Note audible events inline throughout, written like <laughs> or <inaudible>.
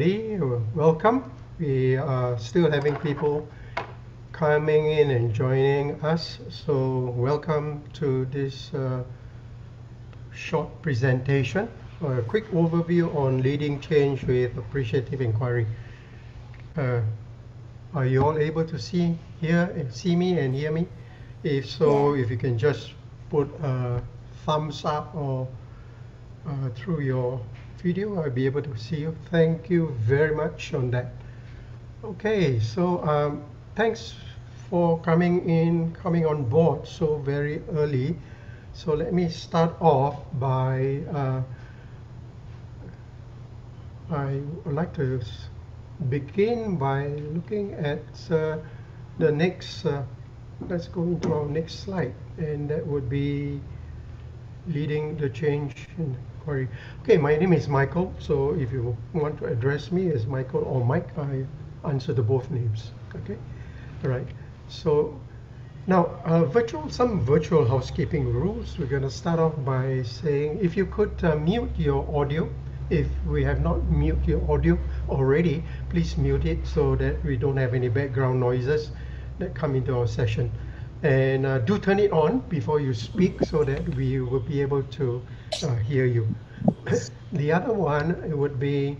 everybody. Welcome. We are still having people coming in and joining us. So welcome to this uh, short presentation, a quick overview on leading change with appreciative inquiry. Uh, are you all able to see, hear, and see me and hear me? If so, Yeah. if you can just put a thumbs up or uh, through your video, I'll be able to see you. Thank you very much on that. Okay, so um, thanks for coming in, coming on board so very early. So let me start off by, uh, I would like to begin by looking at uh, the next, uh, let's go into our next slide, and that would be leading the change in Okay, my name is Michael, so if you want to address me as Michael or Mike, I answer to both names. Okay, all right. So now, uh, virtual some virtual housekeeping rules. We're going to start off by saying if you could uh, mute your audio. If we have not mute your audio already, please mute it so that we don't have any background noises that come into our session. And uh, do turn it on before you speak so that we will be able to uh, hear you. <coughs> the other one would be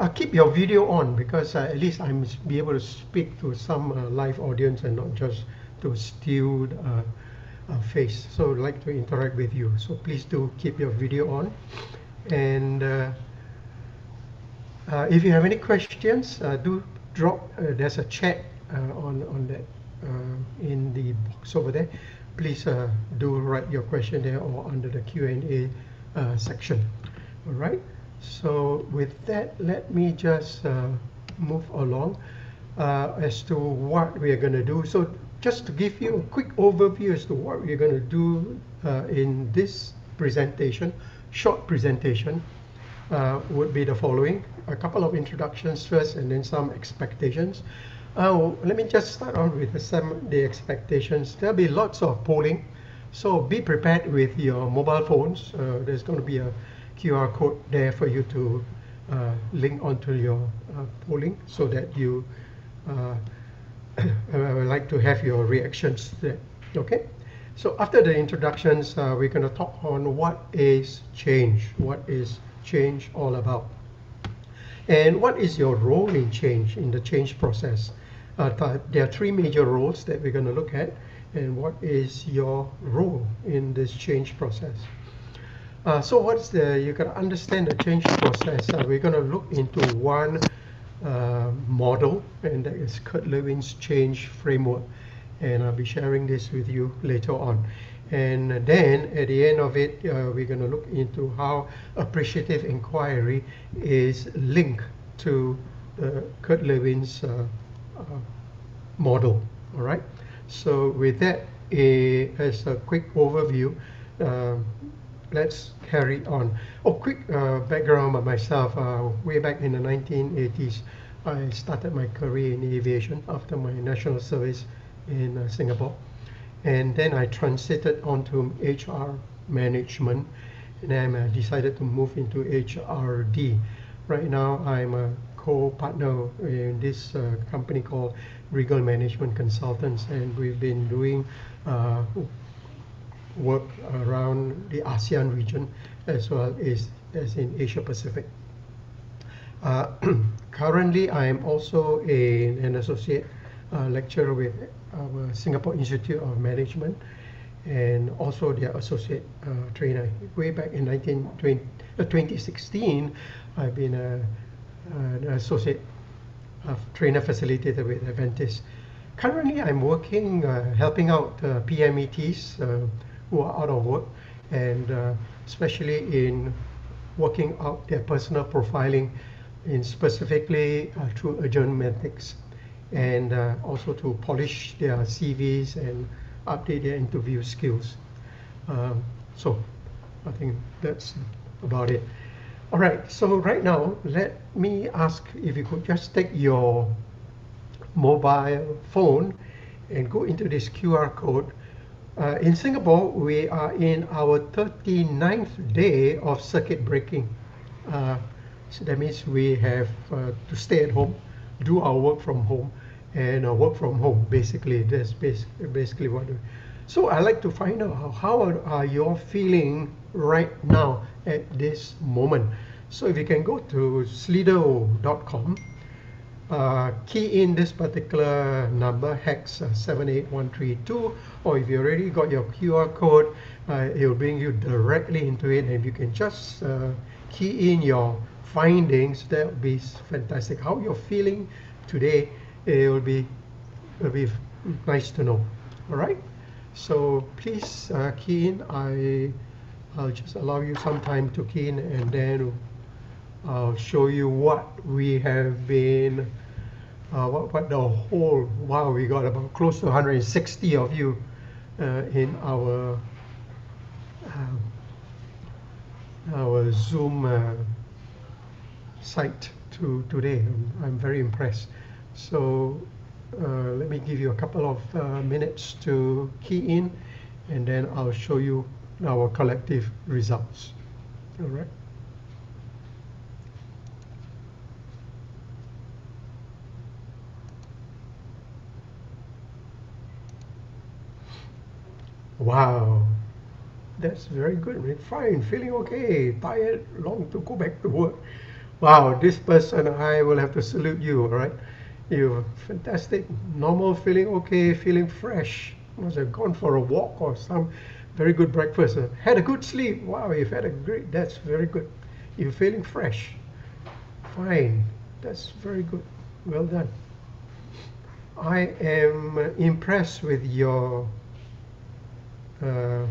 uh, keep your video on because uh, at least I'm be able to speak to some uh, live audience and not just to still uh, face. So I'd like to interact with you. So please do keep your video on. And if you have any questions, do drop. There's a chat on on that in the box over there. Please uh, do write your question there or under the Q and A uh, section. All right. So with that, let me just uh, move along uh, as to what we are going to do. So just to give you a quick overview as to what we're going to do uh, in this presentation, short presentation uh, would be the following. A couple of introductions first and then some expectations. Uh, let me just start off with the, some the expectations. There'll be lots of polling. So be prepared with your mobile phones. Uh, there's going to be a QR code there for you to uh, link onto your uh, polling so that you uh, <coughs> would like to have your reactions there. Okay? So after the introductions, uh, we're going to talk on what is change. What is change all about? And what is your role in change, in the change process? Uh, th- there are three major roles that we're going to look at. And what is your role in this change process? Uh, so what's the, you can understand the change process. Uh, we're going to look into one uh, model, and that is Kurt Lewin's change framework. And I'll be sharing this with you later on. And then at the end of it, uh, we're going to look into how appreciative inquiry is linked to uh, Kurt Lewin's uh, model. All right. So with that, a, as a quick overview, um, let's carry on. Oh, quick uh, background about myself. Uh, way back in the 1980s, I started my career in aviation after my national service in uh, Singapore. And then I transited onto HR management and then I decided to move into HRD. Right now, I'm a co-partner in this uh, company called Regal Management Consultants, and we've been doing uh, work around the ASEAN region as well as, as in Asia Pacific. Uh, <clears throat> currently, I am also a, an associate uh, lecturer with our Singapore Institute of Management and also their associate uh, trainer. Way back in 1920, uh, 2016, I've been a, an associate trainer facilitator with Aventis. Currently, I'm working, uh, helping out uh, PMETs uh, who are out of work, and especially in working out their personal profiling, in specifically uh, through Agentmatics, and uh, also to polish their CVs and update their interview skills. Um, so, I think that's about it. All right, so right now, let me ask if you could just take your mobile phone and go into this QR code. Uh, in Singapore, we are in our 39th day of circuit breaking. Uh, So that means we have uh, to stay at home, do our work from home, and uh, work from home. Basically, that's basically what. So I'd like to find out how, how are you feeling right now at this moment. So if you can go to slido.com, uh, key in this particular number, hex uh, 78132, or if you already got your QR code, uh, it will bring you directly into it. And you can just uh, key in your findings, that would be fantastic. How you're feeling today, it will be, will be nice to know. All right? So please uh, key in. I, I'll just allow you some time to key in and then I'll show you what we have been, uh, what, what the whole, wow, we got about close to 160 of you uh, in our um, our Zoom uh, site to today. I'm, I'm, very impressed. So uh, let me give you a couple of uh, minutes to key in and then I'll show you our collective results. All right. Wow, that's very good. Fine, feeling okay, tired, long to go back to work. Wow, this person, I will have to salute you, all right? You're fantastic, normal, feeling okay, feeling fresh. Must have gone for a walk or some very good breakfast. Uh, had a good sleep. Wow, you've had a great, that's very good. You're feeling fresh. Fine, that's very good. Well done. I am impressed with your uh,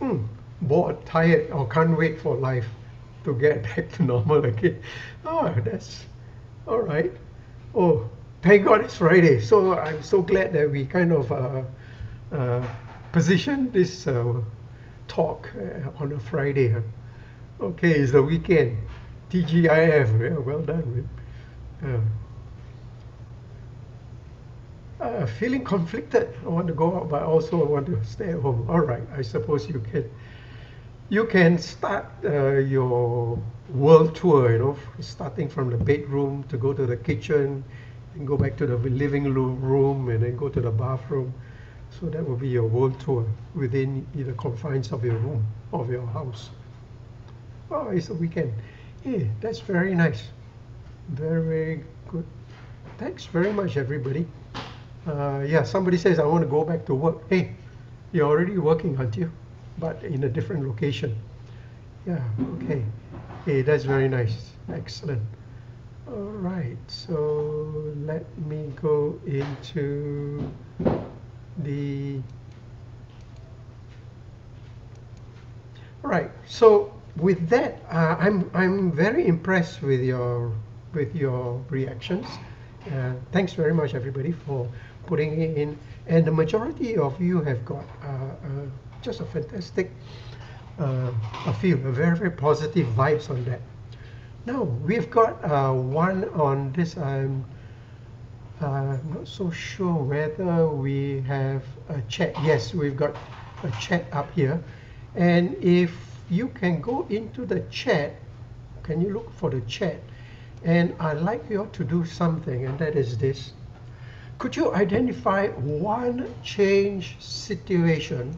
hmm, bored, tired, or can't wait for life to get <laughs> back to normal again. Oh, that's all right. Oh, thank God it's Friday. So I'm so glad that we kind of uh, uh, position this uh, talk uh, on a Friday. Okay, it's the weekend. TGIF, yeah, well done. Uh, uh, feeling conflicted. I want to go out, but also I want to stay at home. All right, I suppose you can. You can start uh, your world tour. You know, starting from the bedroom to go to the kitchen, and go back to the living room, and then go to the bathroom. So that will be your world tour within the confines of your room of your house. Oh, it's a weekend. Hey, that's very nice. Very, good. Thanks very much, everybody uh, yeah, somebody says, I want to go back to work. Hey, you're already working, aren't you? But in a different location. Yeah, okay. Hey, that's very nice. Excellent. All right, so let me go into the. All right, so with that, uh, I'm I'm very impressed with your with your reactions. Uh, thanks very much, everybody, for putting in. And the majority of you have got uh, uh, just a fantastic uh, a feel, a very, very positive vibes on that. Now, we've got uh, one on this. I'm uh, not so sure whether we have a chat. Yes, we've got a chat up here. And if you can go into the chat, can you look for the chat? And I'd like you to do something, and that is this. Could you identify one change situation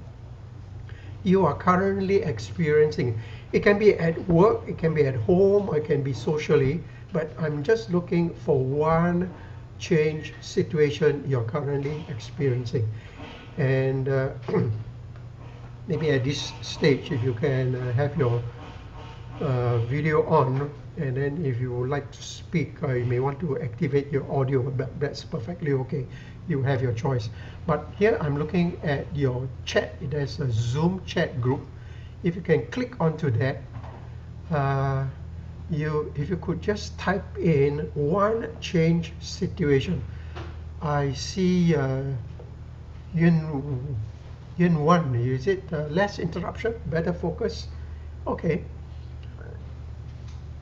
you are currently experiencing? It can be at work, it can be at home, it can be socially, but I'm just looking for one change situation you're currently experiencing. And uh, <clears throat> maybe at this stage, if you can uh, have your uh, video on, and then if you would like to speak, uh, you may want to activate your audio, but that's perfectly okay. You have your choice. But here I'm looking at your chat. There's a Zoom chat group. If you can click onto that, uh, you if you could just type in one change situation. I see uh, Yun One. Is it uh, less interruption, better focus? Okay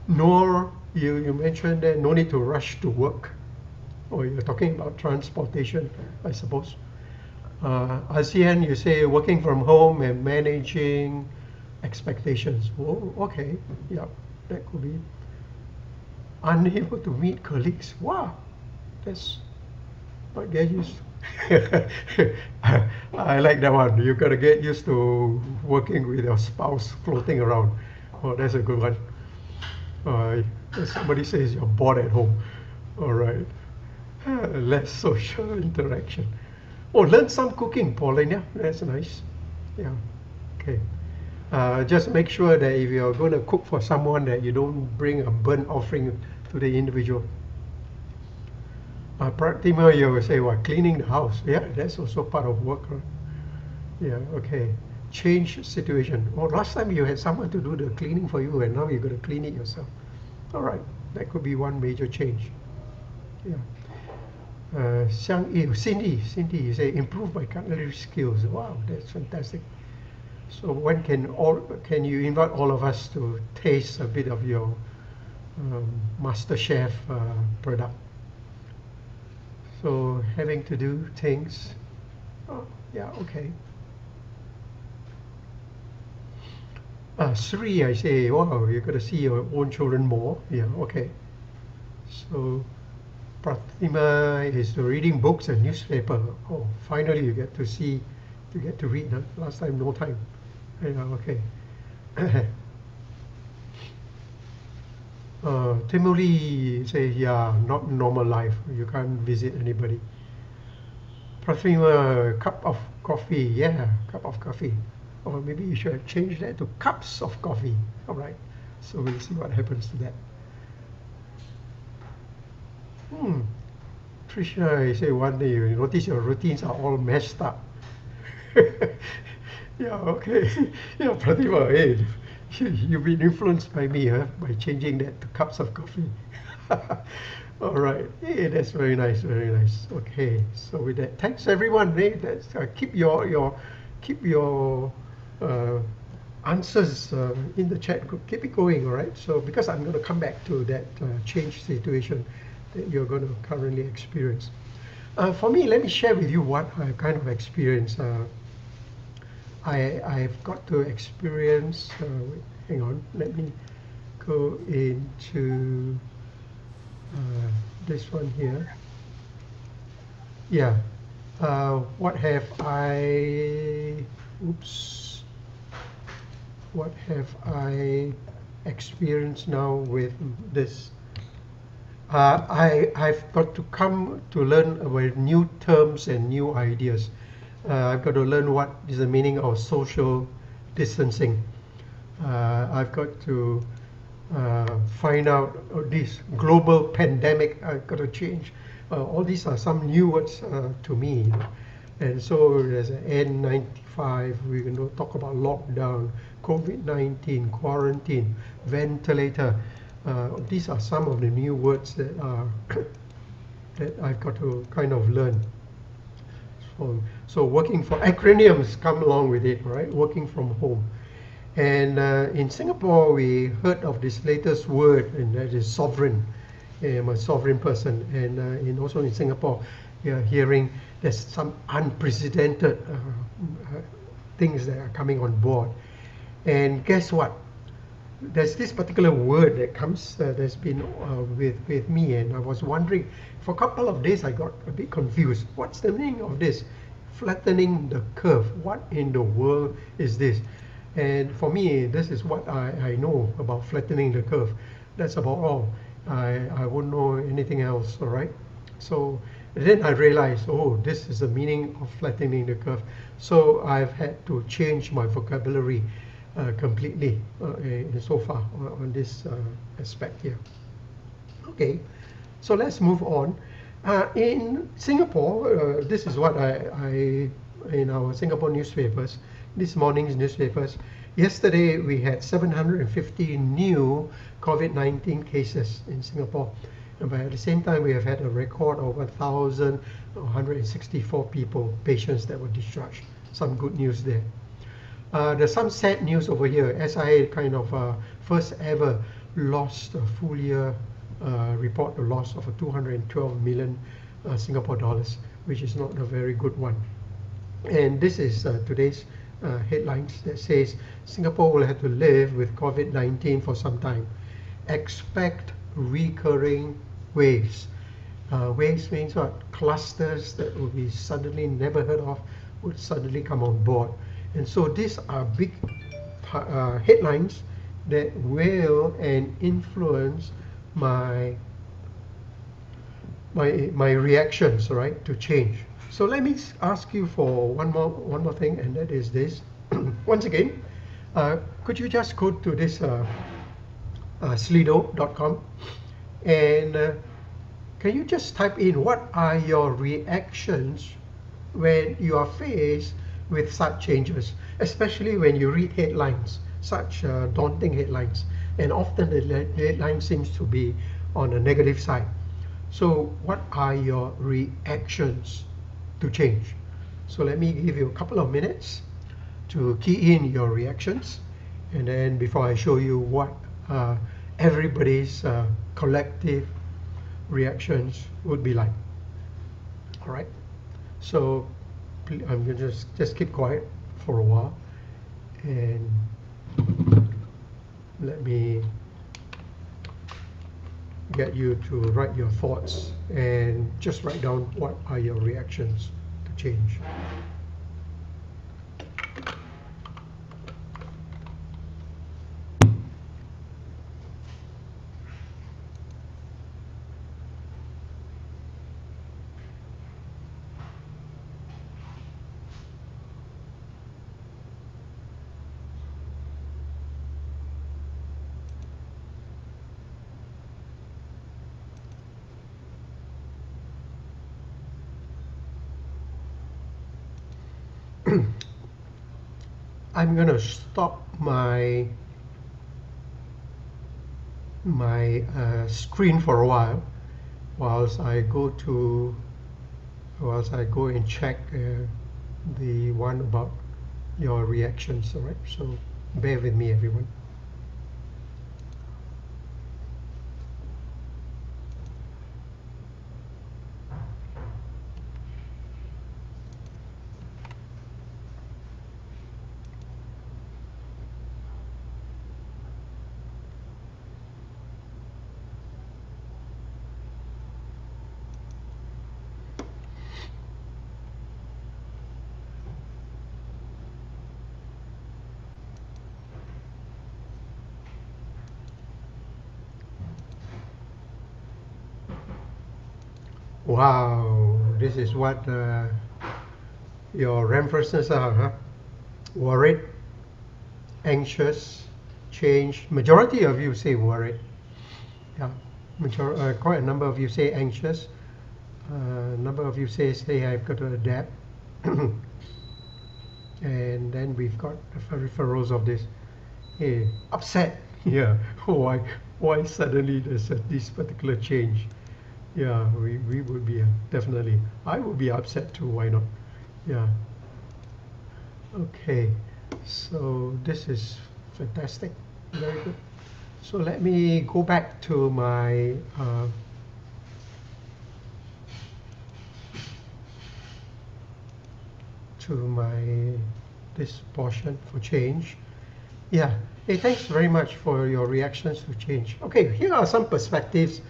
nor you, you mentioned that no need to rush to work or you're talking about transportation I suppose uh, ASEAN you say working from home and managing expectations oh, okay yeah that could be unable to meet colleagues. Wow, that's what get used to. <laughs> I like that one. You gotta get used to working with your spouse floating around. Oh, that's a good one. Uh, somebody says you're bored at home. All right. <laughs> Less social interaction. Oh, learn some cooking, Paulina. That's nice. Yeah. Okay. Uh, just make sure that if you're going to cook for someone that you don't bring a burnt offering to the individual. Uh, Pratima, you will say, what, cleaning the house. Yeah, that's also part of work. Yeah, okay. Change situation. Oh, last time you had someone to do the cleaning for you and now you're going to clean it yourself. All right, that could be one major change. Yeah. Uh, Cindy, Cindy, you say improve my culinary skills. Wow, that's fantastic. So when can all can you invite all of us to taste a bit of your um, Master Chef uh, product? So having to do things. Oh, yeah, okay. Uh, three, I say, wow, you're going to see your own children more. Yeah, okay. So Pratima is reading books and newspaper. Oh, finally you get to see, you get to read. Huh? Last time, no time. Okay. <coughs> uh, Timothy says, yeah, not normal life. You can't visit anybody. Pratima, cup of coffee. Yeah, cup of coffee. Or maybe you should change that to cups of coffee. All right. So we'll see what happens to that. Hmm. Trisha, I say one day you notice your routines are all messed up. <laughs> yeah, okay. <laughs> yeah, Pratima, hey, <laughs> you've been influenced by me, huh? By changing that to cups of coffee. <laughs> all right. Hey, that's very nice, very nice. Okay. So with that, thanks everyone. Hey, that's, uh, keep your your keep your uh, answers uh, in the chat group. Keep it going, all right? So because I'm going to come back to that uh, change situation that you're going to currently experience. Uh, for me, let me share with you what I kind of experienced. I, I've got to experience, uh, wait, hang on, let me go into uh, this one here. Yeah, uh, what have I, oops, what have I experienced now with this uh, I, I've got to come to learn about new terms and new ideas. Uh, I've got to learn what is the meaning of social distancing. Uh, I've got to uh, find out this global pandemic. I've got to change. All these are some new words to me. And so there's an N95, we're going to talk about lockdown, COVID-19, quarantine, ventilator, uh, these are some of the new words that are <coughs> that I've got to kind of learn. So, so working for acronyms come along with it, right? Working from home. And uh, in Singapore, we heard of this latest word, and that is sovereign. I'm a sovereign person. And uh, in, also in Singapore, you're hearing there's some unprecedented uh, uh, things that are coming on board. And guess what? There's this particular word that comes uh, that's been uh, with with me and I was wondering for a couple of days I got a bit confused. What's the meaning of this flattening the curve? What in the world is this? And for me this is what I, I know about flattening the curve. That's about all. I, I won't know anything else all right? So then I realized oh this is the meaning of flattening the curve. So I've had to change my vocabulary uh, completely uh, so far on, this uh, aspect here. Okay, so let's move on. in Singapore, this is what I, I, in our Singapore newspapers, this morning's newspapers, yesterday we had 750 new COVID-19 cases in Singapore. But at the same time, we have had a record of 1,164 people, patients that were discharged. Some good news there. Uh, there's some sad news over here. SIA kind of uh, first ever lost a full year uh, report a loss of 212 million uh, Singapore dollars, which is not a very good one. And this is uh, today's uh, headlines that says Singapore will have to live with COVID-19 for some time. Expect recurring waves. Waves means what? Clusters that will be suddenly never heard of would suddenly come on board. And so these are big uh, headlines that will and influence my my my reactions right to change. So let me ask you for one more one more thing and that is this. <clears throat> Once again uh, could you just go to this uh, uh, slido.com and uh, can you just type in what are your reactions when you are faced with such changes especially when you read headlines such uh, daunting headlines and often the headline seems to be on the negative side so what are your reactions to change? So let me give you a couple of minutes to key in your reactions. And then before I show you what uh, everybody's uh, collective reactions would be like. All right. So I'm going to just, just keep quiet for a while. And let me get you to write your thoughts and just write down what are your reactions to change. Going to stop my my uh, screen for a while whilst I go to whilst I go and check uh, the one about your reactions all right so bear with me everyone Wow, this is what uh, your references are, huh? Worried, anxious, change. Majority of you say worried. Yeah, Major uh, quite a number of you say anxious. A uh, number of you say, say I've got to adapt. <coughs> and then we've got referrals of this. Hey, upset. <laughs> Yeah, <laughs> why, why suddenly there's a, this particular change? Yeah, we, we would be definitely, I would be upset too, why not? Yeah. Okay, so this is fantastic, very good. So let me go back to my uh, to my this portion for change. Yeah, hey, thanks very much for your reactions to change. Okay, here are some perspectives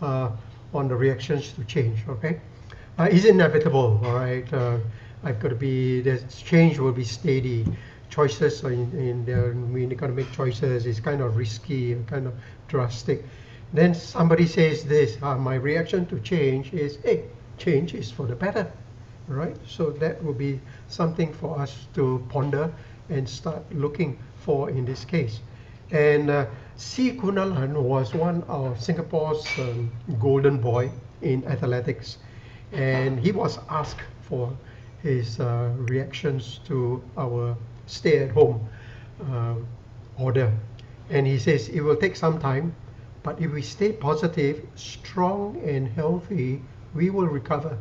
uh, on the reactions to change, okay? Uh, is inevitable, all right? Uh, I've got to be, the change will be steady. Choices in, in there, we're going to make choices, it's kind of risky, kind of drastic. Then somebody says this, uh, my reaction to change is, hey, change is for the better, right? So that will be something for us to ponder and start looking for in this case. And uh, C. Kunalan was one of Singapore's um, golden boy in athletics. And he was asked for his uh, reactions to our stay at home uh, order. And he says it will take some time, but if we stay positive, strong and healthy, we will recover.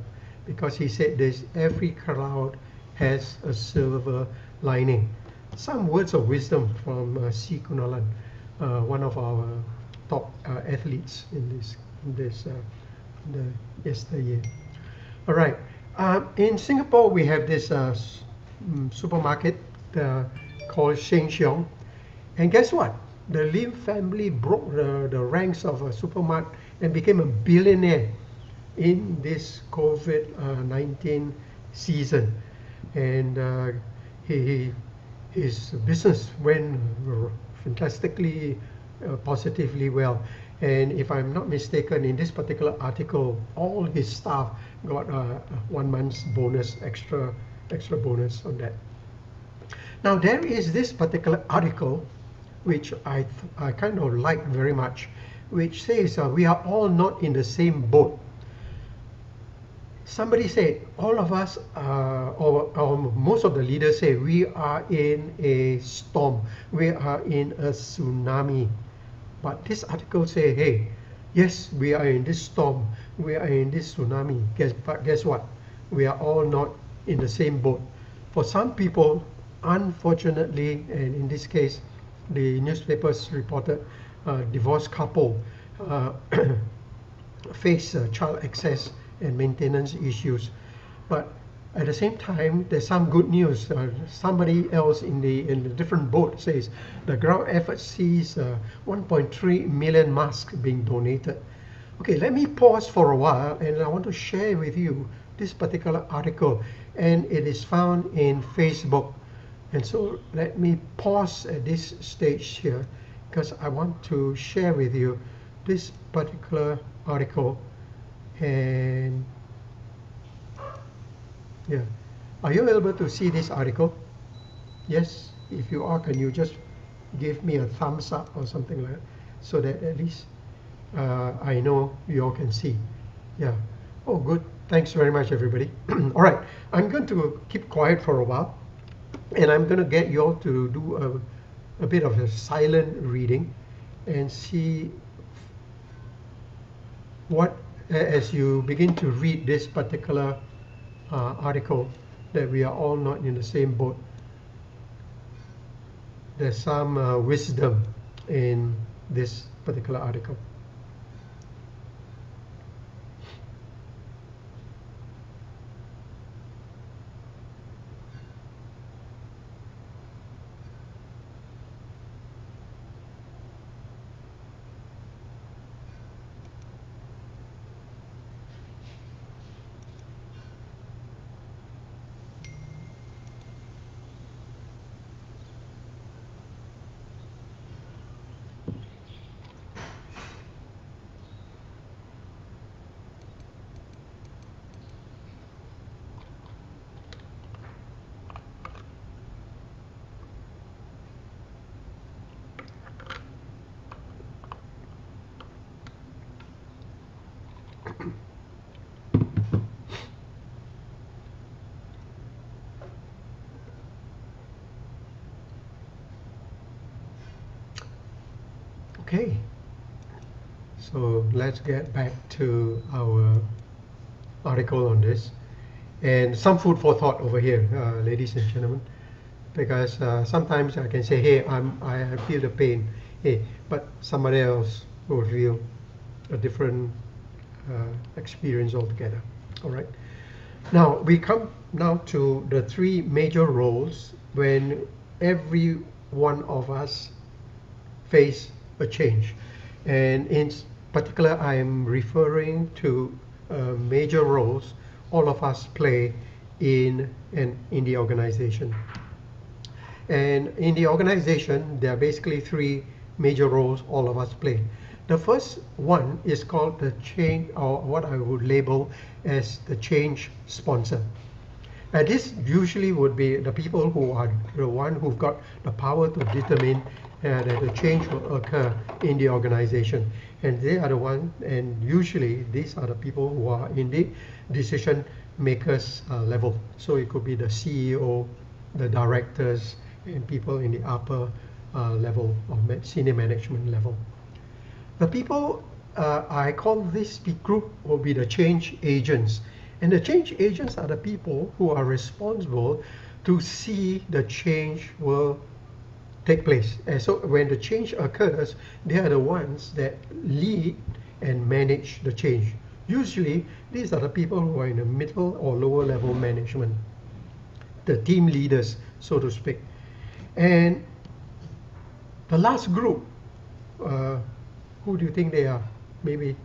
Because he said this, every cloud has a silver lining. Some words of wisdom from uh, C. Kunalan uh, one of our top uh, athletes in this in this uh, the yesterday. All right. Uh, in Singapore, we have this uh, mm, supermarket uh, called Sheng Siong, and guess what? the Lim family broke the, the ranks of a supermarket and became a billionaire in this COVID-19 season. And he, his business went fantastically uh, positively well. And if I'm not mistaken, in this particular article, all his staff got a one month's bonus, extra, extra bonus on that. Now there is this particular article, which I, I kind of like very much, which says uh, we are all not in the same boat. Somebody said all of us, uh, or, or most of the leaders say we are in a storm, we are in a tsunami. But this article say, hey, yes, we are in this storm, we are in this tsunami. Guess, but guess what? We are all not in the same boat. For some people, unfortunately, and in this case, the newspapers reported a divorced couple uh, <coughs> face uh, child access and maintenance issues. But at the same time, there's some good news. Uh, somebody else in the in a different boat says the ground effort sees uh, 1.3 million masks being donated. Okay, let me pause for a while and I want to share with you this particular article and it is found in Facebook. And so let me pause at this stage here because I want to share with you this particular article and yeah. Are you able to see this article? Yes if you are can you just give me a thumbs up or something like that so that at least uh, I know you all can see. Yeah. Oh good. Thanks very much everybody. <clears throat> All right. I'm going to keep quiet for a while and I'm going to get you all to do a, a bit of a silent reading and see what as you begin to read this particular uh, article that we are all not in the same boat. There's some uh, wisdom in this particular article. Okay, so let's get back to our article on this. And some food for thought over here, uh, ladies and gentlemen, because uh, sometimes I can say, hey, I'm, I feel the pain, hey, but somebody else will feel a different uh, experience altogether. All right. Now we come now to the three major roles when every one of us face a change. And in particular, I am referring to uh, major roles all of us play in, in, in the organization. And in the organization, there are basically three major roles all of us play. The first one is called the change, or what I would label as the change sponsor. And this usually would be the people who are the one who've got the power to determine uh, that a change will occur in the organization. And they are the one, and usually these are the people who are in the decision makers uh, level. So it could be the CEO, the directors, and people in the upper uh, level of senior management level. The people uh, I call this group will be the change agents. And the change agents are the people who are responsible to see the change will take place. And so when the change occurs, they are the ones that lead and manage the change. Usually, these are the people who are in the middle or lower level management, the team leaders, so to speak. And the last group uh, who do you think they are? Maybe,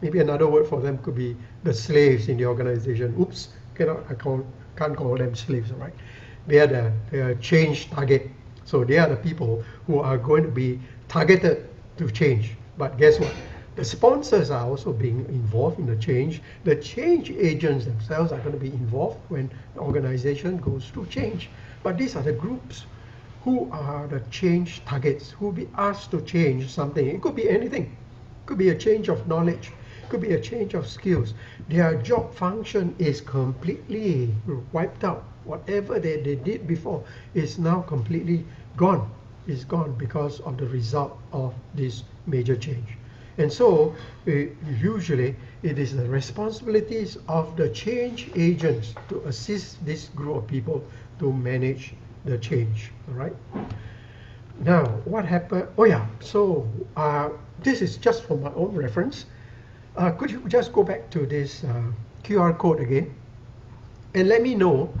maybe another word for them could be the slaves in the organization. Oops, cannot I call, can't call them slaves, right? They are the, the change target. So they are the people who are going to be targeted to change. But guess what? The sponsors are also being involved in the change. The change agents themselves are going to be involved when the organization goes through change. But these are the groups who are the change targets, who will be asked to change something. It could be anything. It could be a change of knowledge. It could be a change of skills. Their job function is completely wiped out. Whatever they, they did before is now completely gone. Is gone because of the result of this major change. And so uh, usually it is the responsibilities of the change agents to assist this group of people to manage the change, all right? Now, what happened? Oh yeah, so uh, this is just for my own reference. Uh, could you just go back to this uh, QR code again? And let me know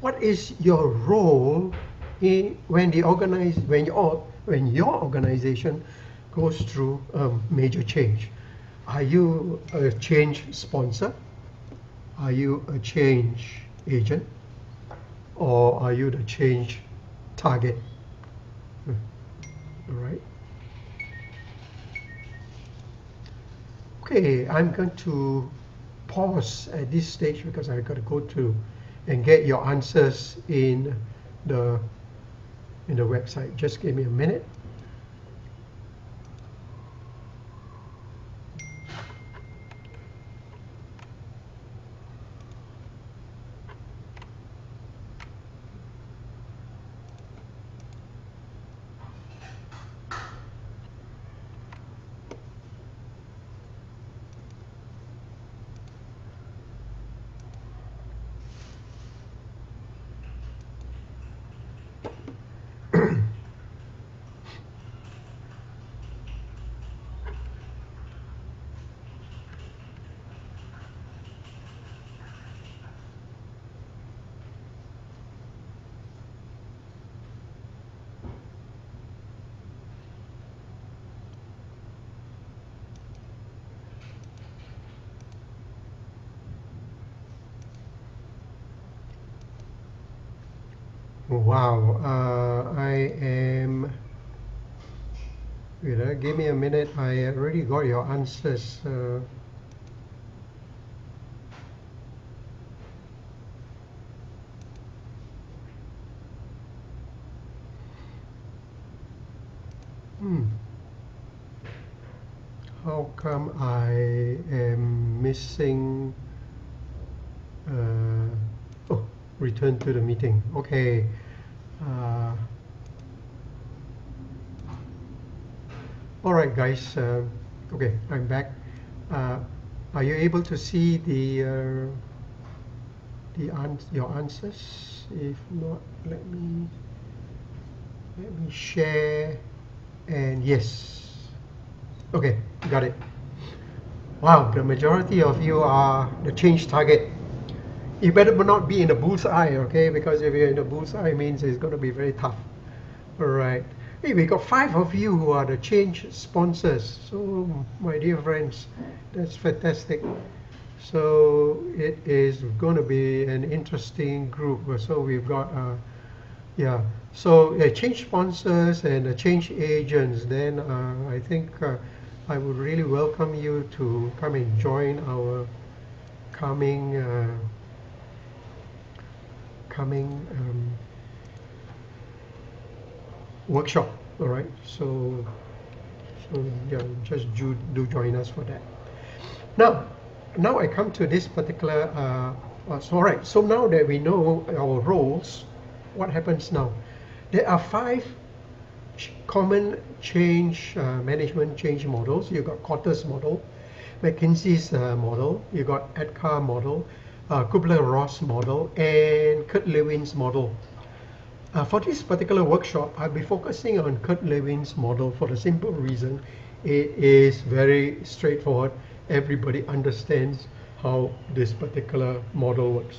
what is your role in, when the organize when your when your organization goes through a major change. Are you a change sponsor? Are you a change agent? Or are you the change target? Hmm. All right. Okay, I'm going to pause at this stage because I got to go to and get your answers in the in the website. Just give me a minute. Wow, uh, I am. you know, give me a minute. I already got your answers. Uh, hmm. How come I am missing? Uh, oh, return to the meeting. Okay. Uh, all right, guys. Uh, okay, I'm back. Uh, are you able to see the uh, the an your answers? If not, let me let me share. And yes, okay, got it. Wow, the majority of you are the change target you better not be in the bullseye, okay? Because if you're in the bullseye, means it's going to be very tough. All right. Hey, we got five of you who are the change sponsors. So, my dear friends, that's fantastic. So, it is going to be an interesting group. So, we've got, uh, yeah. So, uh, change sponsors and uh, change agents. Then, uh, I think uh, I would really welcome you to come and join our coming uh, coming um, workshop. All right, so so yeah, just do, do join us for that. Now, now I come to this particular. Uh, uh, so all right, so now that we know our roles, what happens now? There are five common change uh, management change models. You got Kotter's model, McKinsey's uh, model. You got ADKAR model uh, Kubler-Ross model and Kurt Lewin's model. Uh, for this particular workshop, I'll be focusing on Kurt Lewin's model for the simple reason it is very straightforward. Everybody understands how this particular model works.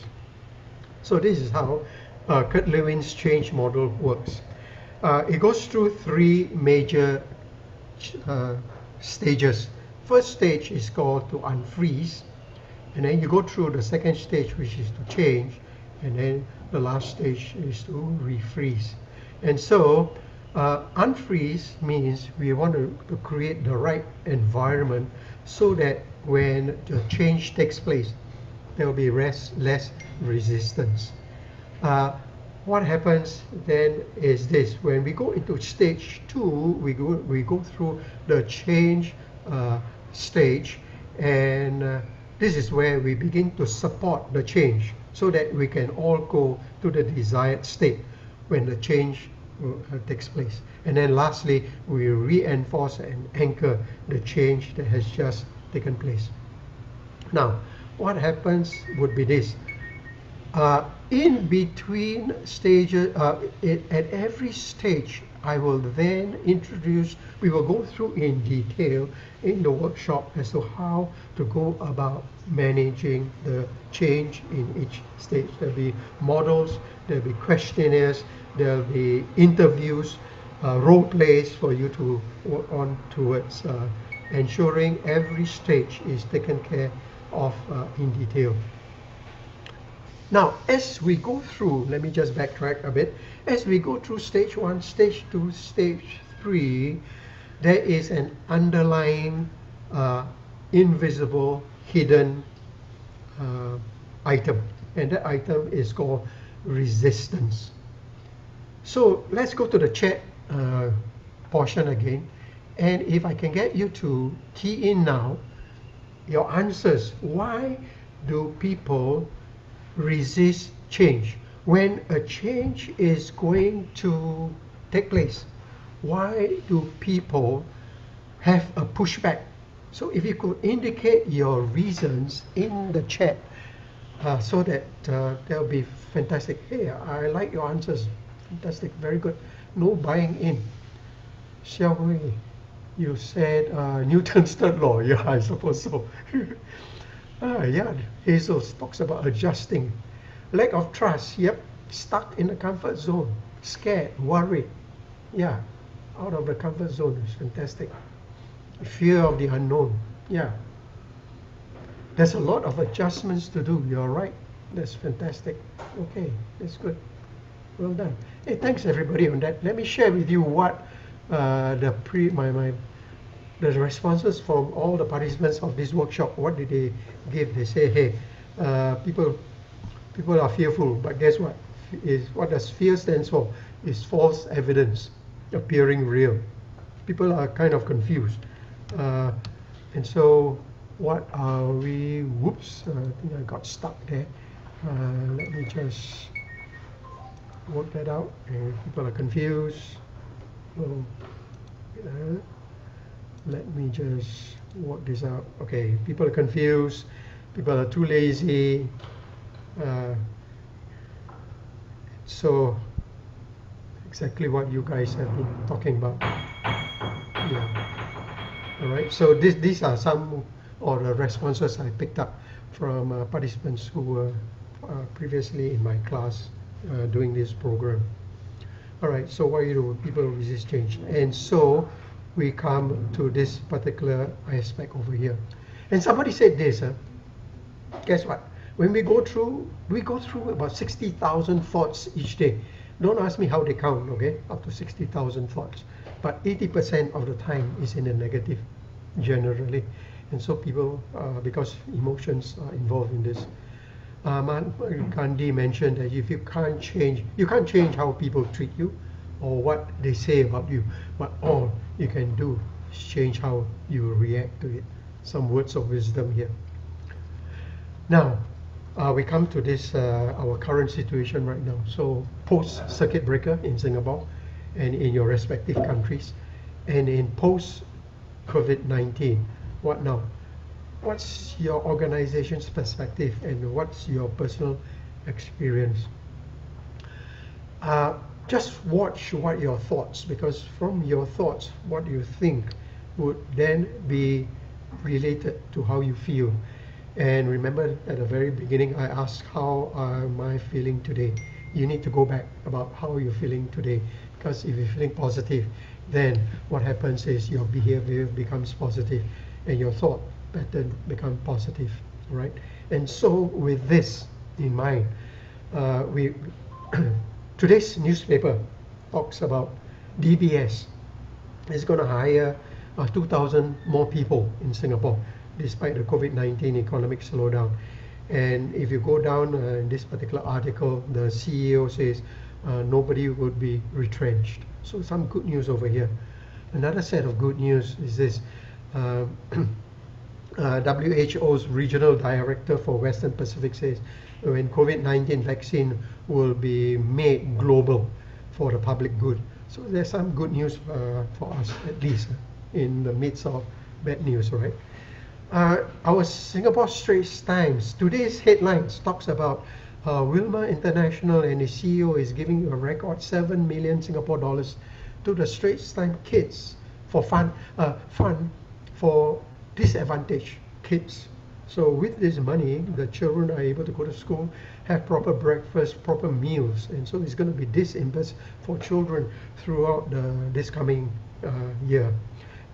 So this is how uh, Kurt Lewin's change model works. Uh, it goes through three major uh, stages. First stage is called to unfreeze, and then you go through the second stage, which is to change, and then the last stage is to refreeze. And so, uh, unfreeze means we want to, to create the right environment so that when the change takes place, there will be less, less resistance. Uh, what happens then is this when we go into stage two we go we go through the change uh, stage and uh, this is where we begin to support the change so that we can all go to the desired state when the change uh, takes place. And then lastly we reinforce and anchor the change that has just taken place. Now what happens would be this. Uh, in between stages, uh, it, at every stage, I will then introduce, we will go through in detail in the workshop as to how to go about managing the change in each stage. There'll be models, there'll be questionnaires, there'll be interviews, uh, role plays for you to work on towards uh, ensuring every stage is taken care of uh, in detail. Now, as we go through, let me just backtrack a bit. As we go through stage one, stage two, stage three, there is an underlying, uh, invisible, hidden uh, item. And that item is called resistance. So let's go to the chat uh, portion again. And if I can get you to key in now, your answers. Why do people resist change. When a change is going to take place, why do people have a pushback? So if you could indicate your reasons in the chat uh, so that uh, that'll be fantastic. Hey, I like your answers. Fantastic, very good. No buying in. Xiao Hui, you said uh, <laughs> Newton's third law. Yeah, I suppose so. <laughs> Ah, yeah, Hazel talks about adjusting. Lack of trust, yep, stuck in the comfort zone, scared, worried. Yeah, out of the comfort zone is fantastic. Fear of the unknown, yeah. There's a lot of adjustments to do, you're right. That's fantastic. Okay, that's good. Well done. Hey, thanks everybody on that. Let me share with you what uh, the pre my my the responses from all the participants of this workshop, what did they give? They say, hey, uh, people, people are fearful, but guess what? Is what does fear stands for? Is false evidence appearing real. People are kind of confused, uh, and so what are we? Whoops! Uh, I think I got stuck there. Uh, let me just work that out. And people are confused. Oh, let me just work this out. Okay, people are confused, people are too lazy. Uh, so exactly what you guys have been talking about. Yeah. All right. So this, these are some of the responses I picked up from uh, participants who were uh, previously in my class uh, doing this program. All right. So why do? People resist change, and so we come to this particular aspect over here. And somebody said this, huh? guess what? When we go through, we go through about 60,000 thoughts each day. Don't ask me how they count, okay? Up to 60,000 thoughts. But 80% of the time is in the negative, generally. And so people, uh, because emotions are involved in this. Uh, Gandhi mentioned that if you can't change, you can't change how people treat you, or what they say about you, but all you can do change how you react to it. Some words of wisdom here. Now, uh, we come to this, uh, our current situation right now. So post circuit breaker in Singapore and in your respective countries and in post COVID-19, what now? What's your organization's perspective and what's your personal experience? Uh, just watch what your thoughts, because from your thoughts, what you think would then be related to how you feel. And remember at the very beginning, I asked, how am I feeling today? You need to go back about how you're feeling today. Because if you're feeling positive, then what happens is your behavior becomes positive and your thought pattern become positive, right? And so with this in mind, uh, we <clears throat> today's newspaper talks about DBS is going to hire uh, 2,000 more people in Singapore despite the COVID-19 economic slowdown. And if you go down uh, in this particular article, the CEO says uh, nobody would be retrenched. So some good news over here. Another set of good news is this. Uh, WHO's <clears throat> uh, regional director for Western Pacific says when COVID-19 vaccine will be made global for the public good. So there's some good news uh, for us at least in the midst of bad news, right? Uh, our Singapore Straits Times, today's headlines talks about uh, International and the CEO is giving a record 7 million Singapore dollars to the Straits Times kids for fun, uh, fun for disadvantaged kids. So with this money, the children are able to go to school, have proper breakfast, proper meals, and so it's going to be disbursed for children throughout the, this coming uh, year.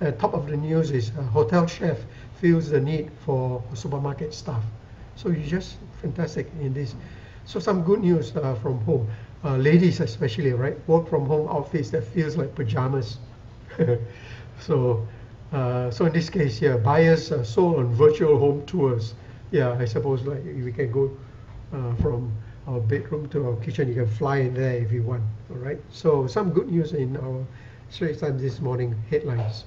Uh, top of the news is a hotel chef feels the need for supermarket staff. So you're just fantastic in this. So some good news uh, from home. Uh, ladies especially, right? Work from home outfits that feels like pajamas. <laughs> so uh, so in this case, yeah, buyers are sold on virtual home tours. Yeah, I suppose like we can go uh, from our bedroom to our kitchen. You can fly in there if you want. All right. So some good news in our Straits Times this morning headlines.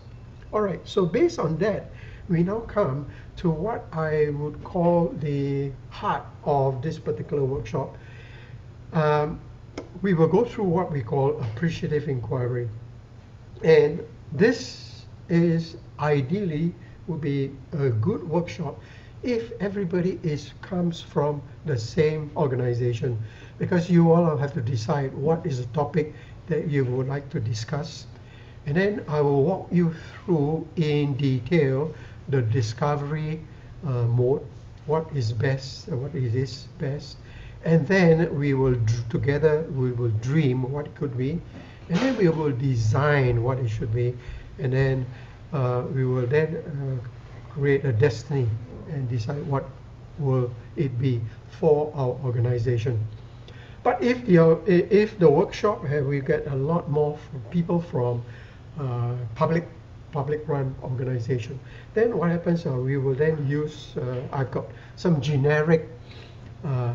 All right. So based on that, we now come to what I would call the heart of this particular workshop. Um, we will go through what we call appreciative inquiry. And this is ideally would be a good workshop if everybody is comes from the same organization. Because you all have to decide what is the topic that you would like to discuss. And then I will walk you through in detail the discovery uh, mode, what is best, what is best, and then we will together we will dream what could be, and then we will design what it should be, and then uh, we will then uh, create a destiny and decide what will it be for our organization. But if the if the workshop we get a lot more people from uh, public public run organization. Then what happens, uh, we will then use, uh, I've got some generic uh,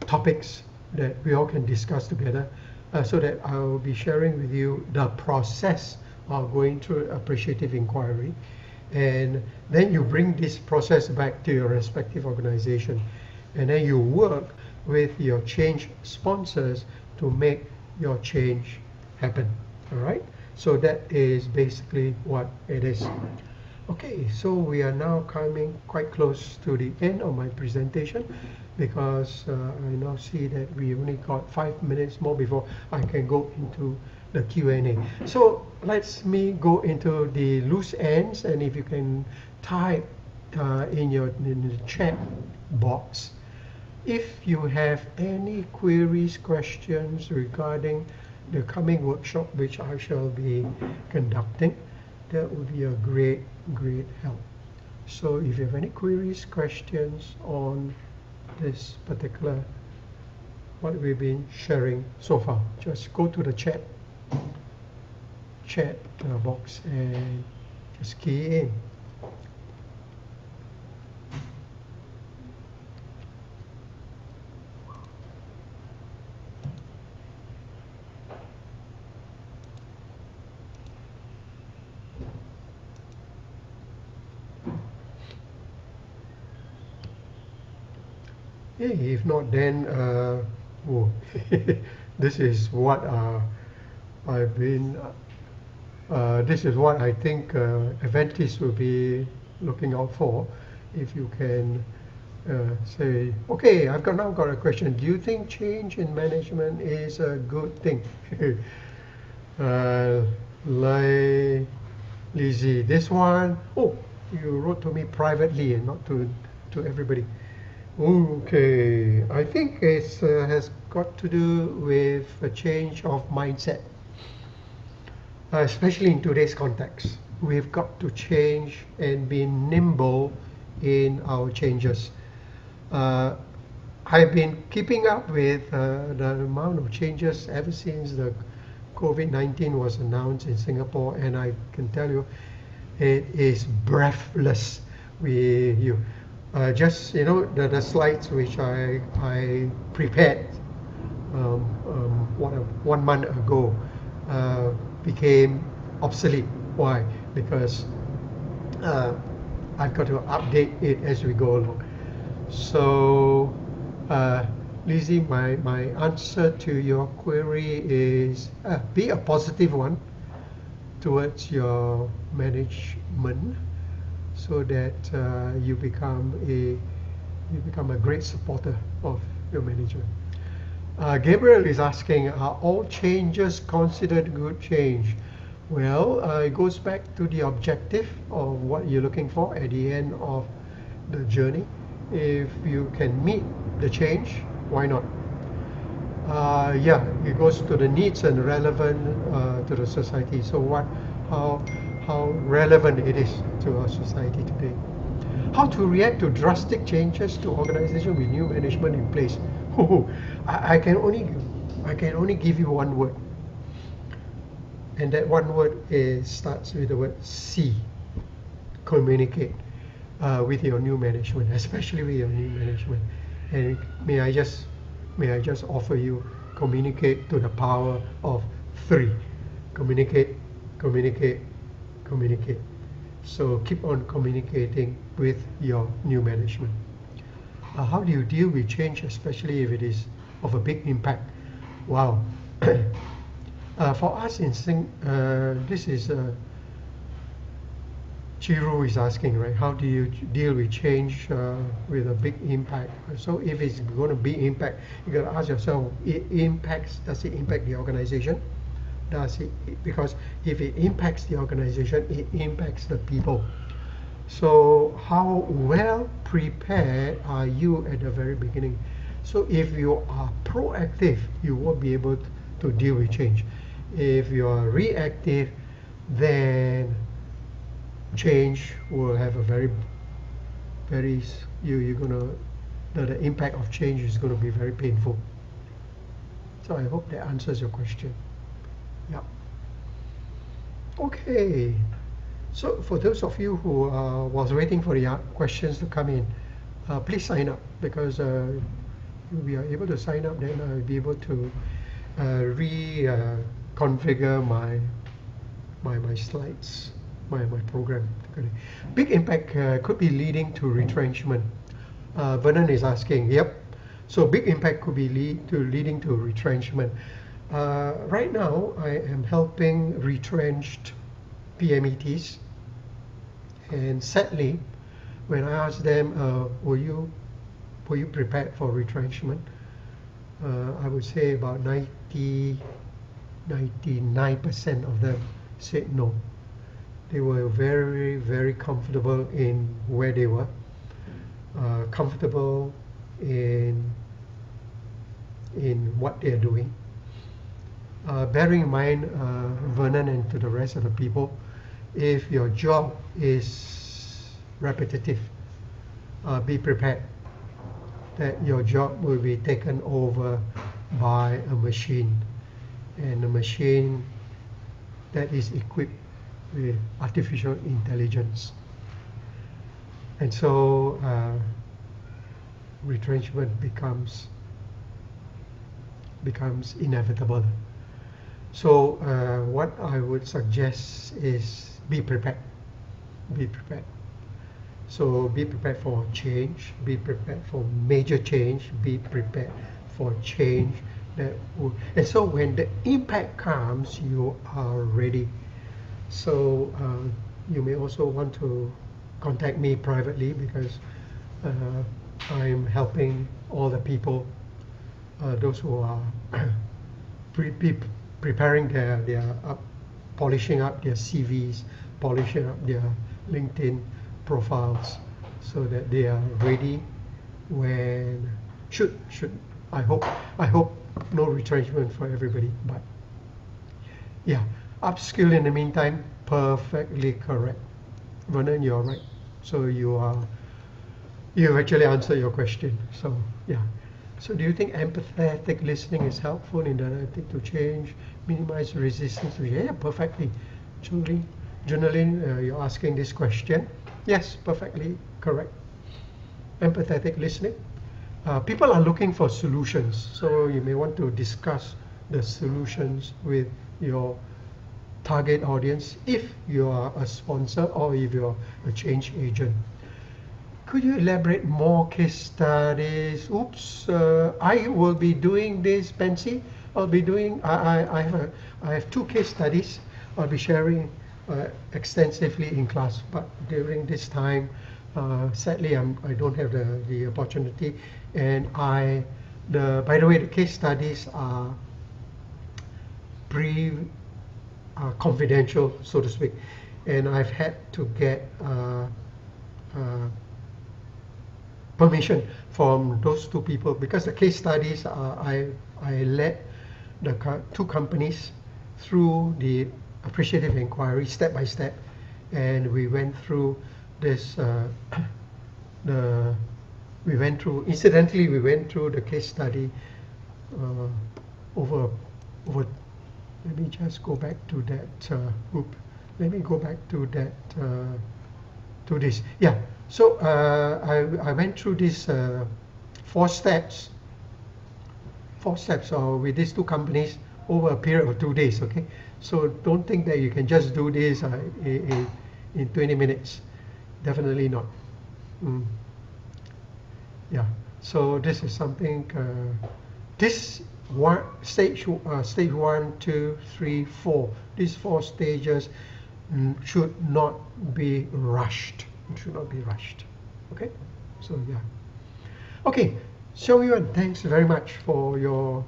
topics that we all can discuss together uh, so that I will be sharing with you the process of going through appreciative inquiry. And then you bring this process back to your respective organization. And then you work with your change sponsors to make your change happen. All right? So that is basically what it is. Okay, so we are now coming quite close to the end of my presentation because uh, I now see that we only got five minutes more before I can go into the Q&A. So let's me go into the loose ends and if you can type uh, in your in the chat box if you have any queries, questions regarding the coming workshop which I shall be conducting, that would be a great, great help. So if you have any queries, questions on this particular, what we've been sharing so far, just go to the chat, chat uh, box and just key in. if not then uh, oh, <laughs> this is what uh, I've been uh, this is what I think uh, Aventis will be looking out for if you can uh, say okay I've got now got a question. Do you think change in management is a good thing? <laughs> Uh, like Lizzie this one oh you wrote to me privately and not to to everybody. Okay, I think it uh, has got to do with a change of mindset. Uh, especially in today's context. We've got to change and be nimble in our changes. Uh, I've been keeping up with uh, the amount of changes ever since the COVID-19 was announced in Singapore, and I can tell you, it is breathless. We you uh, just you know the, the slides which I I prepared um, um, one one month ago uh, became obsolete. Why? Because uh, I've got to update it as we go along. So uh, Lizzie, my, my answer to your query is uh, be a positive one towards your management so that uh, you become a you become a great supporter of your management. Uh, Gabriel is asking, are all changes considered good change? Well, uh, it goes back to the objective of what you're looking for at the end of the journey. If you can meet the change, why not? Uh, yeah, it goes to the needs and relevant uh, to the society. So what, how, how relevant it is to our society today. How to react to drastic changes to organization with new management in place. <laughs> I, I can only, I can only give you one word, and that one word is starts with the word C. Communicate uh, with your new management, <laughs> especially with your new management. And may I just may I just offer you communicate to the power of three. Communicate, communicate, communicate. So keep on communicating with your new management. Uh, how do you deal with change, especially if it is of a big impact? Wow. <coughs> uh, for us in Sing, uh, this is uh, Chiru is asking, right? How do you deal with change uh, with a big impact? So if it's going to be impact, you got to ask yourself: it impacts? Does it impact the organization? Does it? Because if it impacts the organization, it impacts the people. So how well prepared are you at the very beginning? So if you are proactive, you will be able to deal with change. If you are reactive, then change will have a very, very, you, you're gonna, the, the impact of change is gonna be very painful. So I hope that answers your question. Yeah. Okay. So for those of you who uh, was waiting for the uh, questions to come in, uh, please sign up because uh, we are able to sign up, then I'll be able to uh, reconfigure my, my, my slides my, my program. Big impact uh, could be leading to retrenchment. Uh, Vernon is asking, yep. So big impact could be lead to leading to retrenchment. Uh, right now, I am helping retrenched PMETs, and sadly, when I ask them, uh, "Were you were you prepared for retrenchment?" Uh, I would say about 90, 99% of them said no they were very, very comfortable in where they were, uh, comfortable in in what they're doing. Uh, bearing in mind, uh, Vernon and to the rest of the people, if your job is repetitive, uh, be prepared that your job will be taken over by a machine and a machine that is equipped with artificial intelligence. And so uh, retrenchment becomes becomes inevitable. So uh, what I would suggest is be prepared. Be prepared. So be prepared for change. Be prepared for major change. Be prepared for change that would. And so when the impact comes, you are ready so uh, you may also want to contact me privately because uh, I'm helping all the people, uh, those who are <clears throat> pre pre preparing their, their up, polishing up their CVs, polishing up their LinkedIn profiles so that they are ready when should should I hope I hope no retrenchment for everybody but yeah upskill in the meantime, perfectly correct. Vernon, you're right. So you are, you actually answer your question. So yeah. So do you think empathetic listening is helpful in ability to change, minimize resistance? Yeah, perfectly. Julie, Journaling, uh, you're asking this question. Yes, perfectly correct. Empathetic listening. Uh, people are looking for solutions, so you may want to discuss the solutions with your target audience if you are a sponsor or if you're a change agent. Could you elaborate more case studies? Oops, uh, I will be doing this, Pansy. I'll be doing, I, I, I, have, a, I have two case studies I'll be sharing uh, extensively in class, but during this time, uh, sadly, I'm, I don't have the, the opportunity. And I, the, by the way, the case studies are pre uh, confidential, so to speak. And I've had to get uh, uh, permission from those two people because the case studies I I led the two companies through the appreciative inquiry step by step, and we went through this uh, <coughs> the we went through incidentally we went through the case study uh, over over let me just go back to that uh, group. Let me go back to that uh, to this. Yeah so uh, I, I went through these uh, four steps four steps uh, with these two companies over a period of two days okay so don't think that you can just do this uh, in, in 20 minutes. Definitely not. Mm. yeah. So this is something uh, this one stage uh, stage one two three four. These four stages mm, should not be rushed. It should not be rushed. Okay? So yeah. Okay. So you thanks very much for your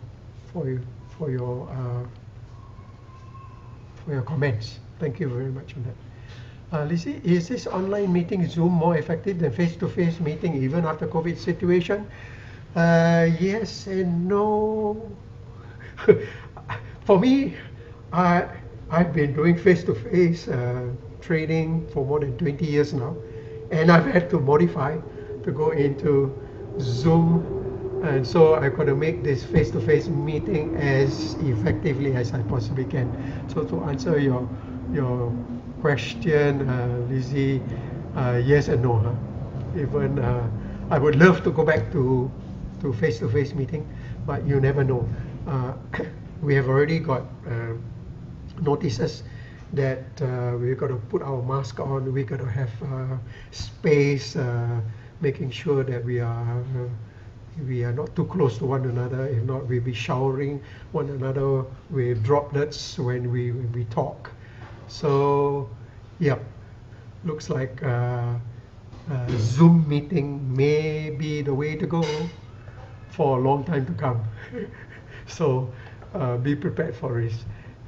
for your for your uh, for your comments thank you very much on that uh, Lizzie, is this online meeting Zoom more effective than face-to-face meeting even after COVID situation? Uh, yes and no. <laughs> For me, I I've been doing face-to-face uh, training for more than 20 years now, and I've had to modify to go into Zoom, and so got to make this face-to-face meeting as effectively as I possibly can. So to answer your your question, uh, Lizzie, uh, yes and no. Huh? Even uh, I would love to go back to to face-to-face meeting, but you never know. Uh, <coughs> we have already got uh, notices that uh, we've got to put our mask on, we've got to have space, making sure that we are we are not too close to one another. If not, we'll be showering one another with droplets when we when we talk. So, yeah, looks like uh, uh, Zoom meeting may be the way to go for a long time to come. <laughs> so, be prepared for it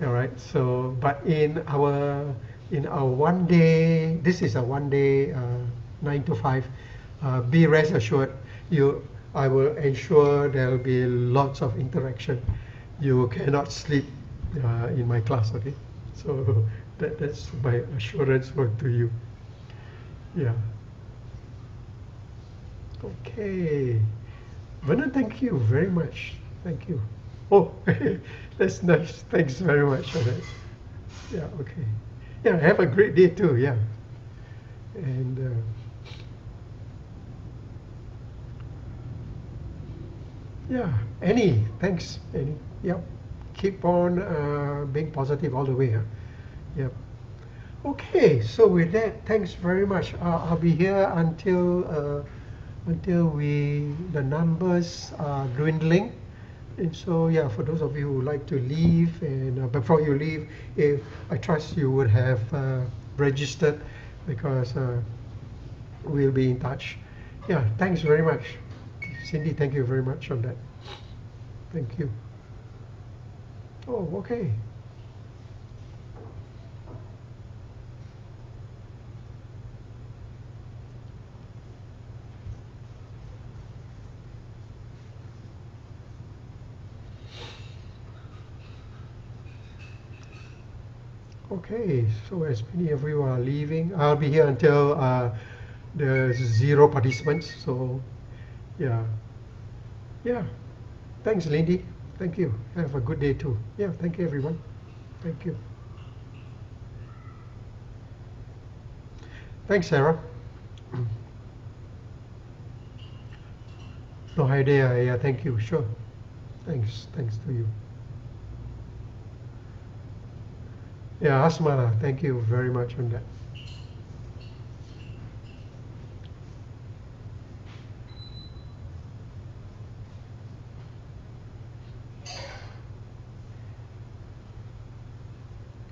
all right so but in our in our one day this is a one day uh, nine to five uh, be rest assured you I will ensure there will be lots of interaction you cannot sleep uh, in my class okay so <laughs> that, that's my assurance for to you yeah okay Vernon thank you very much thank you Oh, <laughs> that's nice. Thanks very much for that. Yeah, okay. Yeah, have a great day too. Yeah. And uh, yeah, Annie, thanks, Annie. Yep. Keep on uh, being positive all the way. Huh? Yep. Okay, so with that, thanks very much. Uh, I'll be here until uh, until we the numbers are dwindling. And so, yeah, for those of you who like to leave, and uh, before you leave, if I trust you would have uh, registered because uh, we'll be in touch. Yeah, thanks very much. Cindy, thank you very much on that. Thank you. Oh, okay. Okay, so as many of you are leaving, I'll be here until uh, there's zero participants. So, yeah, yeah. Thanks, Lindy. Thank you. Have a good day too. Yeah, thank you, everyone. Thank you. Thanks, Sarah. <clears throat> No idea. Yeah, thank you. Sure. Thanks. Thanks to you. Yeah, Asmara, thank you very much on that.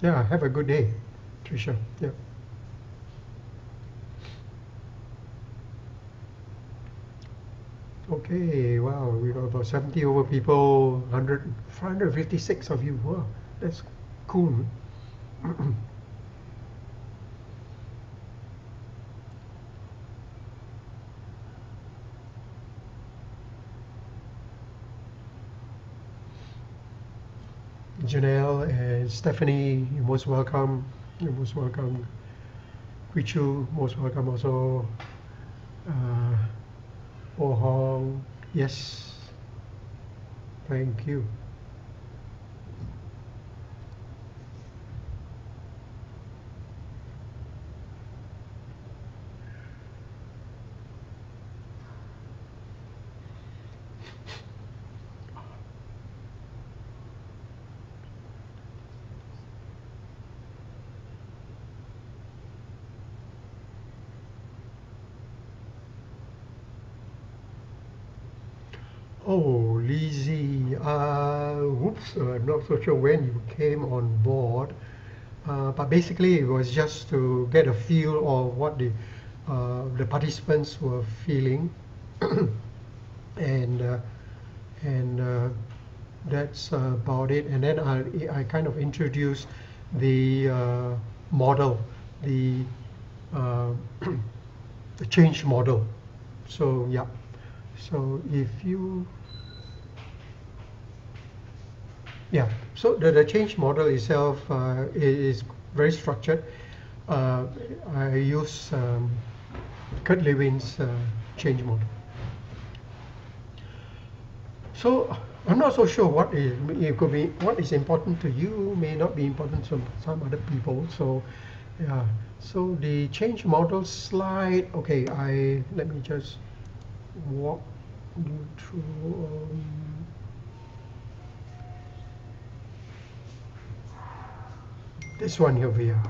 Yeah, have a good day, Trisha. Yeah. Okay, wow, we got about 70 over people, 100, 456 of you. Wow, that's cool. <clears throat> Janelle and Stephanie, you're most welcome. You're most welcome. Quichu, most welcome also. Uh, Oh Hong, yes. Thank you. Oh, Lizzie, uh, whoops, I'm not so sure when you came on board, uh, but basically it was just to get a feel of what the uh, the participants were feeling, <coughs> and uh, and uh, that's about it. And then I I kind of introduced the uh, model, the <coughs> the change model. So yeah. So if you Yeah, so the, the change model itself uh, is very structured. Uh, I use um, Kurt Lewin's uh, change model. So I'm not so sure what is it could be what is important to you may not be important to some other people. So yeah, so the change model slide. Okay, I let me just walk you through. Um, this one here.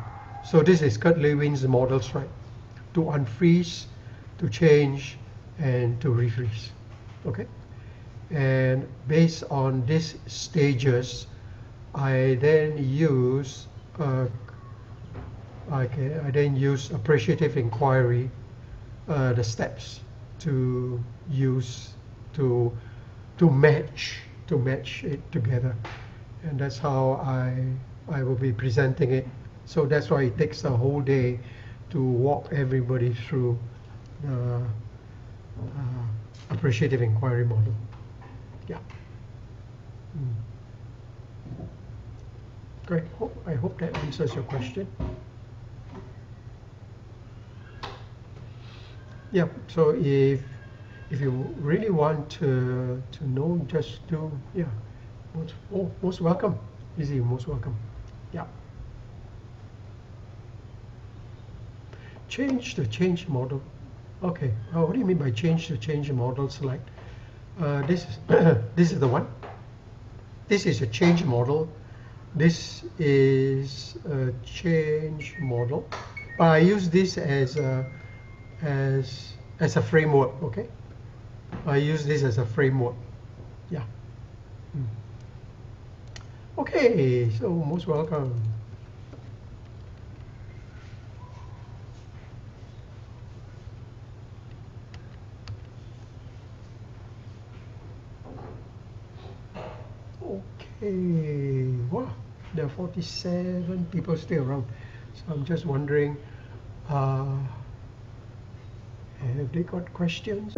So this is Kurt Lewin's models, right? To unfreeze, to change, and to refreeze. Okay? And based on these stages, I then use uh, I, can, I then use appreciative inquiry, uh, the steps to use to to match to match it together, and that's how I I will be presenting it. So that's why it takes a whole day to walk everybody through the uh, appreciative inquiry model. Yeah. Mm. Great. Hope, I hope that answers your question. Yeah. So if if you really want to to know, just do yeah. Most, oh, most welcome. Easy. Most welcome. Yeah. Change the change model. Okay. Oh, what do you mean by change the change model select? Uh, this is <coughs> this is the one. This is a change model. This is a change model. But I use this as a as as a framework. Okay. I use this as a framework. Yeah. Mm. Okay, so most welcome. Okay, wow, there are 47 people still around. So I'm just wondering, uh, have they got questions?